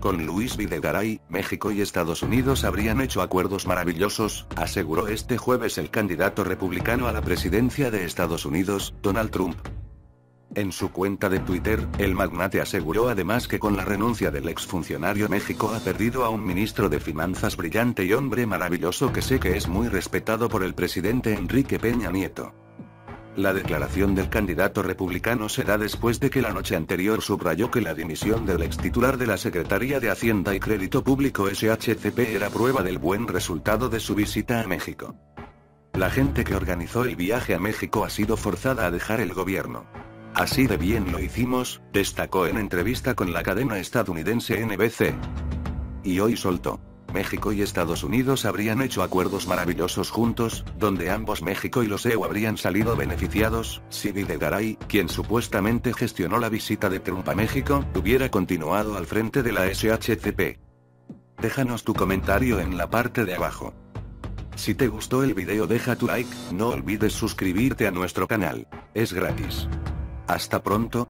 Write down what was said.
Con Luis Videgaray, México y Estados Unidos habrían hecho acuerdos maravillosos, aseguró este jueves el candidato republicano a la presidencia de Estados Unidos, Donald Trump. En su cuenta de Twitter, el magnate aseguró además que con la renuncia del exfuncionario México ha perdido a un ministro de finanzas brillante y hombre maravilloso que sé que es muy respetado por el presidente Enrique Peña Nieto. La declaración del candidato republicano se da después de que la noche anterior subrayó que la dimisión del ex titular de la Secretaría de Hacienda y Crédito Público SHCP era prueba del buen resultado de su visita a México. La gente que organizó el viaje a México ha sido forzada a dejar el gobierno. Así de bien lo hicimos, destacó en entrevista con la cadena estadounidense NBC. Y hoy soltó. México y Estados Unidos habrían hecho acuerdos maravillosos juntos, donde ambos México y los EU habrían salido beneficiados, si Videgaray, quien supuestamente gestionó la visita de Trump a México, hubiera continuado al frente de la SHCP. Déjanos tu comentario en la parte de abajo. Si te gustó el video deja tu like, no olvides suscribirte a nuestro canal. Es gratis. Hasta pronto,